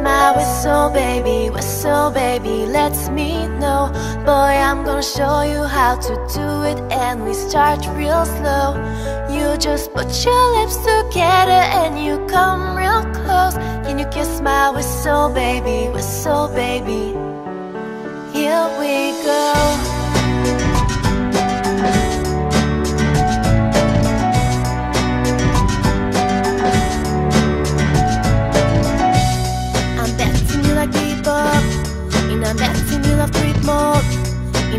my whistle, baby? Whistle, baby, lets me know. Boy, I'm gonna show you how to do it, and we start real slow. You just put your lips together and you come real close. Can you kiss my whistle, baby? Whistle, baby. Here we go.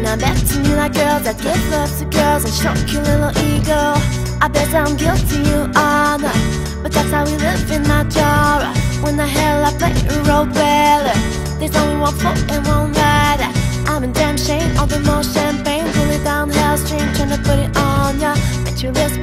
I'm acting you like girls that give love to girls and shock your little ego. I bet I'm guilty, you are not. But that's how we live in my genre When the hell I play a role better There's only one foot and one rider I'm in damn shame, all the more champagne Pull it down Hellstream, trying to put it on ya. Bet your lips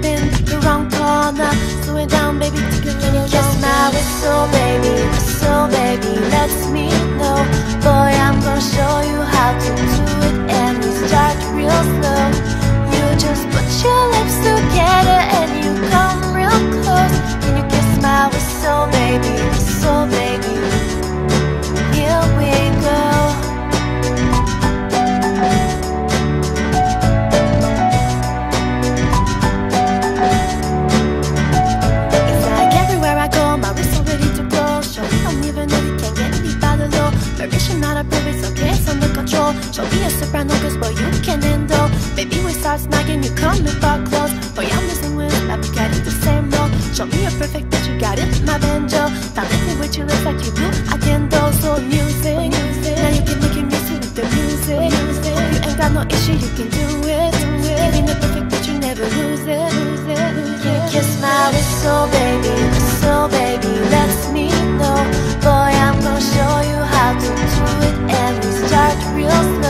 Show me a soprano, cause boy you can handle Baby we start snagging, you come and fuck close Boy I'm missing with, I be getting the same role Show me a perfect pitch, you got it, my banjo Found it with you, looks like you do, I can do So music, music. now you can make it music the music, you ain't got no issue, you can do it. Giving the perfect pitch, you never lose it, it. Kiss my whistle, oh, baby, whistle, baby, let's me know Boy I'm gonna show you how to do it and we start real slow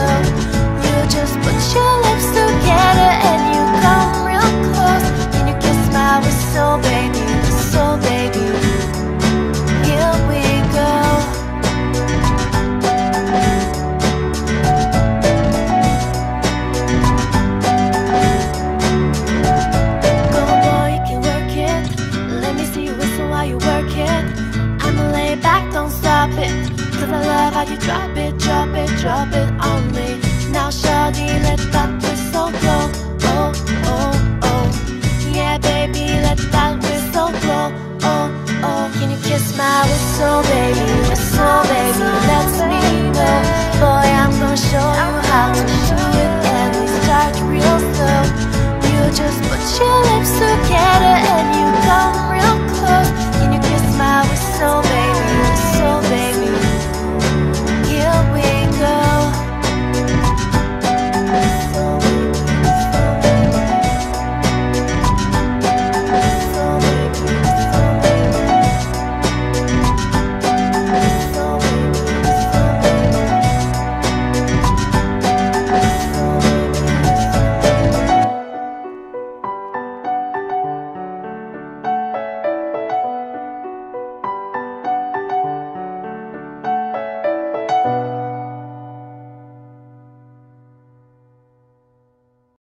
how you drop it, drop it, drop it on me. Now shawty, let that